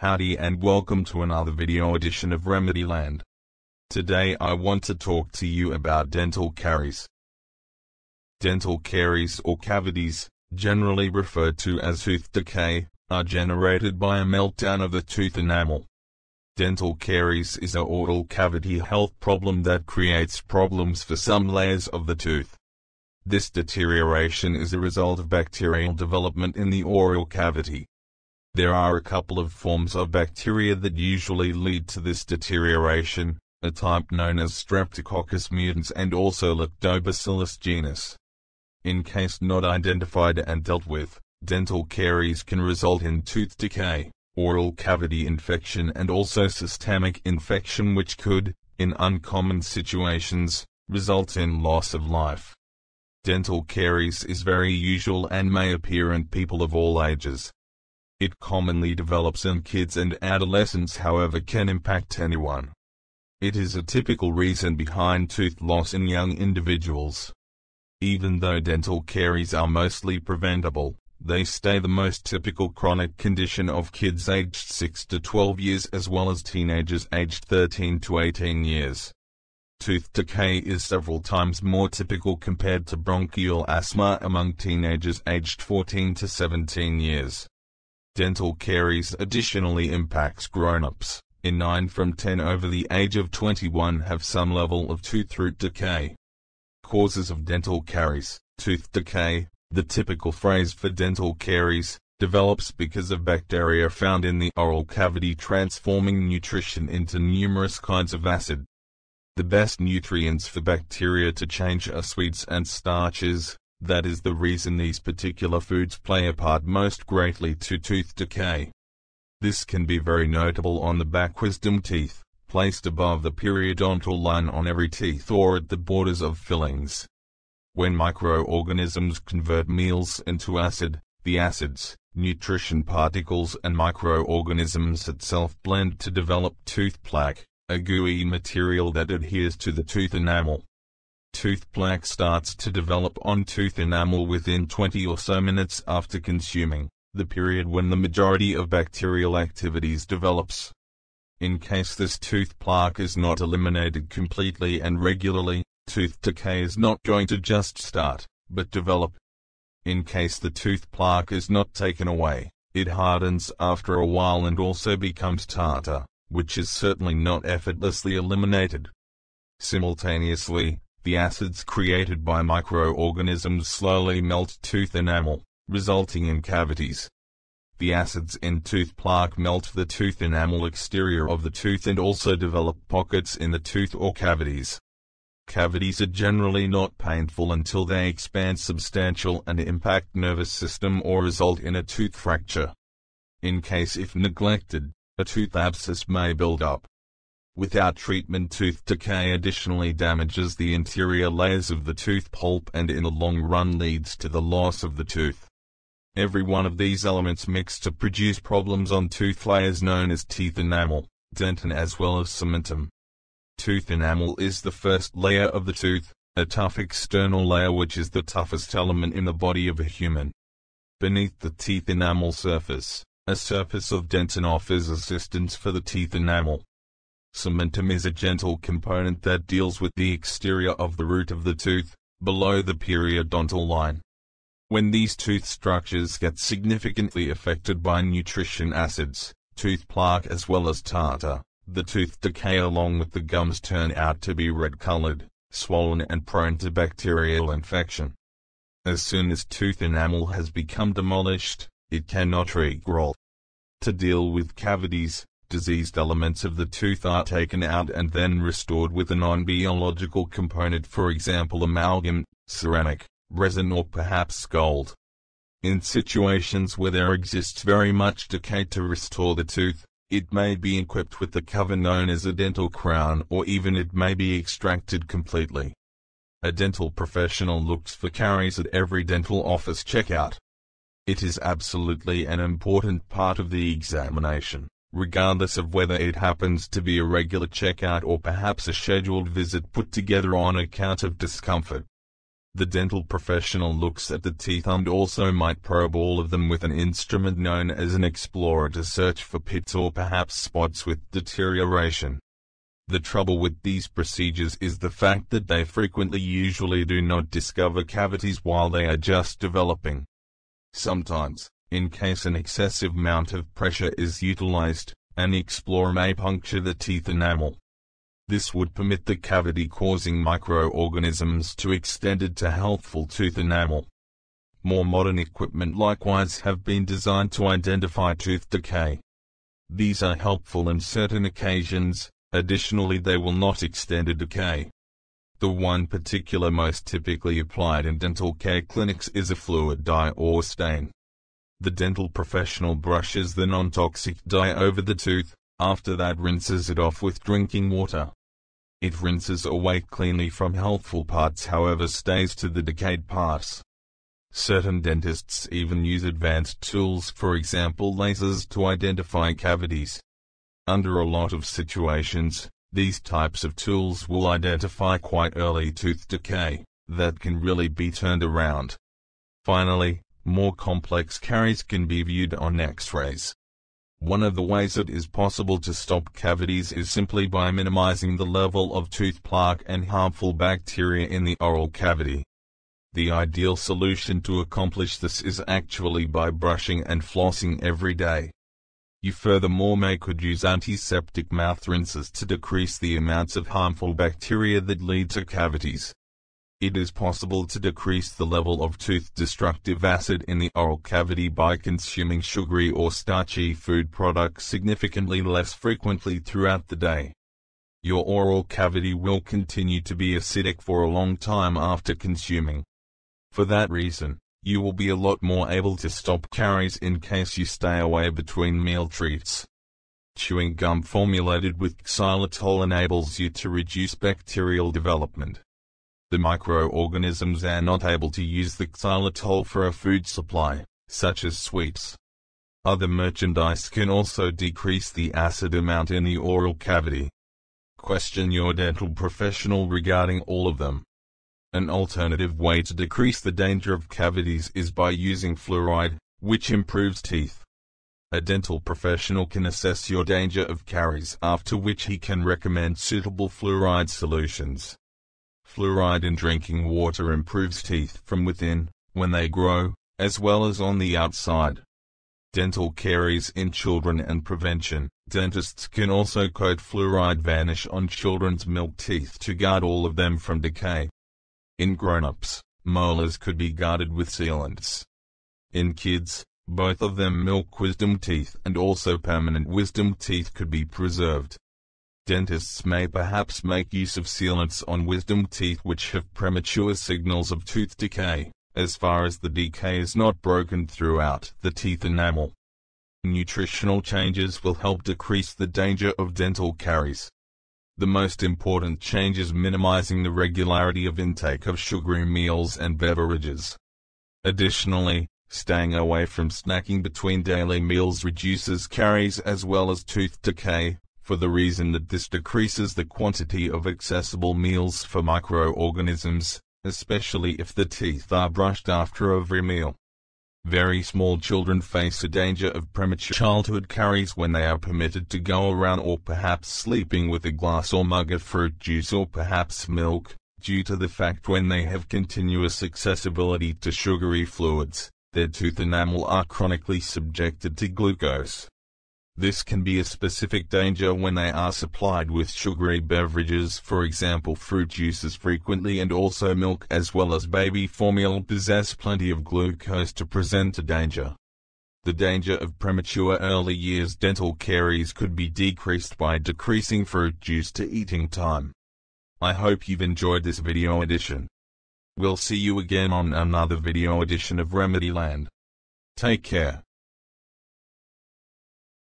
Howdy and welcome to another video edition of Remedy Land. Today I want to talk to you about dental caries. Dental caries or cavities, generally referred to as tooth decay, are generated by a meltdown of the tooth enamel. Dental caries is a oral cavity health problem that creates problems for some layers of the tooth. This deterioration is a result of bacterial development in the oral cavity. There are a couple of forms of bacteria that usually lead to this deterioration, a type known as Streptococcus mutans and also Lactobacillus genus. In case not identified and dealt with, dental caries can result in tooth decay oral cavity infection and also systemic infection which could, in uncommon situations, result in loss of life. Dental caries is very usual and may appear in people of all ages. It commonly develops in kids and adolescents however can impact anyone. It is a typical reason behind tooth loss in young individuals. Even though dental caries are mostly preventable, they stay the most typical chronic condition of kids aged 6 to 12 years as well as teenagers aged 13 to 18 years. Tooth decay is several times more typical compared to bronchial asthma among teenagers aged 14 to 17 years. Dental caries additionally impacts grown-ups. In 9 from 10 over the age of 21 have some level of tooth root decay. Causes of dental caries, tooth decay, the typical phrase for dental caries develops because of bacteria found in the oral cavity transforming nutrition into numerous kinds of acid. The best nutrients for bacteria to change are sweets and starches, that is the reason these particular foods play a part most greatly to tooth decay. This can be very notable on the back wisdom teeth, placed above the periodontal line on every teeth or at the borders of fillings. When microorganisms convert meals into acid, the acids, nutrition particles and microorganisms itself blend to develop tooth plaque, a gooey material that adheres to the tooth enamel. Tooth plaque starts to develop on tooth enamel within 20 or so minutes after consuming, the period when the majority of bacterial activities develops. In case this tooth plaque is not eliminated completely and regularly, tooth decay is not going to just start, but develop. In case the tooth plaque is not taken away, it hardens after a while and also becomes tartar, which is certainly not effortlessly eliminated. Simultaneously, the acids created by microorganisms slowly melt tooth enamel, resulting in cavities. The acids in tooth plaque melt the tooth enamel exterior of the tooth and also develop pockets in the tooth or cavities. Cavities are generally not painful until they expand substantial and impact nervous system or result in a tooth fracture. In case if neglected, a tooth abscess may build up. Without treatment tooth decay additionally damages the interior layers of the tooth pulp and in the long run leads to the loss of the tooth. Every one of these elements mix to produce problems on tooth layers known as teeth enamel, dentin as well as cementum. Tooth enamel is the first layer of the tooth, a tough external layer which is the toughest element in the body of a human. Beneath the teeth enamel surface, a surface of dentin offers assistance for the teeth enamel. Cementum is a gentle component that deals with the exterior of the root of the tooth, below the periodontal line. When these tooth structures get significantly affected by nutrition acids, tooth plaque as well as tartar, the tooth decay along with the gums turn out to be red-colored, swollen and prone to bacterial infection. As soon as tooth enamel has become demolished, it cannot regrow. To deal with cavities, diseased elements of the tooth are taken out and then restored with a non-biological component for example amalgam, ceramic, resin or perhaps gold. In situations where there exists very much decay to restore the tooth, it may be equipped with the cover known as a dental crown or even it may be extracted completely. A dental professional looks for caries at every dental office checkout. It is absolutely an important part of the examination, regardless of whether it happens to be a regular checkout or perhaps a scheduled visit put together on account of discomfort. The dental professional looks at the teeth and also might probe all of them with an instrument known as an explorer to search for pits or perhaps spots with deterioration. The trouble with these procedures is the fact that they frequently usually do not discover cavities while they are just developing. Sometimes, in case an excessive amount of pressure is utilized, an explorer may puncture the teeth enamel. This would permit the cavity-causing microorganisms to extend it to healthful tooth enamel. More modern equipment likewise have been designed to identify tooth decay. These are helpful in certain occasions, additionally they will not extend a decay. The one particular most typically applied in dental care clinics is a fluid dye or stain. The dental professional brushes the non-toxic dye over the tooth, after that rinses it off with drinking water. It rinses away cleanly from healthful parts however stays to the decayed parts. Certain dentists even use advanced tools for example lasers to identify cavities. Under a lot of situations, these types of tools will identify quite early tooth decay, that can really be turned around. Finally, more complex caries can be viewed on x-rays. One of the ways it is possible to stop cavities is simply by minimizing the level of tooth plaque and harmful bacteria in the oral cavity. The ideal solution to accomplish this is actually by brushing and flossing every day. You furthermore may could use antiseptic mouth rinses to decrease the amounts of harmful bacteria that lead to cavities. It is possible to decrease the level of tooth-destructive acid in the oral cavity by consuming sugary or starchy food products significantly less frequently throughout the day. Your oral cavity will continue to be acidic for a long time after consuming. For that reason, you will be a lot more able to stop caries in case you stay away between meal treats. Chewing gum formulated with xylitol enables you to reduce bacterial development the microorganisms are not able to use the xylitol for a food supply, such as sweets. Other merchandise can also decrease the acid amount in the oral cavity. Question your dental professional regarding all of them. An alternative way to decrease the danger of cavities is by using fluoride, which improves teeth. A dental professional can assess your danger of caries after which he can recommend suitable fluoride solutions. Fluoride in drinking water improves teeth from within, when they grow, as well as on the outside. Dental caries in children and prevention. Dentists can also coat fluoride varnish on children's milk teeth to guard all of them from decay. In grown-ups, molars could be guarded with sealants. In kids, both of them milk wisdom teeth and also permanent wisdom teeth could be preserved. Dentists may perhaps make use of sealants on wisdom teeth which have premature signals of tooth decay, as far as the decay is not broken throughout the teeth enamel. Nutritional changes will help decrease the danger of dental caries. The most important change is minimizing the regularity of intake of sugary meals and beverages. Additionally, staying away from snacking between daily meals reduces caries as well as tooth decay, for the reason that this decreases the quantity of accessible meals for microorganisms, especially if the teeth are brushed after every meal. Very small children face a danger of premature childhood caries when they are permitted to go around or perhaps sleeping with a glass or mug of fruit juice or perhaps milk, due to the fact when they have continuous accessibility to sugary fluids, their tooth enamel are chronically subjected to glucose. This can be a specific danger when they are supplied with sugary beverages for example fruit juices frequently and also milk as well as baby formula possess plenty of glucose to present a danger. The danger of premature early years dental caries could be decreased by decreasing fruit juice to eating time. I hope you've enjoyed this video edition. We'll see you again on another video edition of Remedyland. Take care.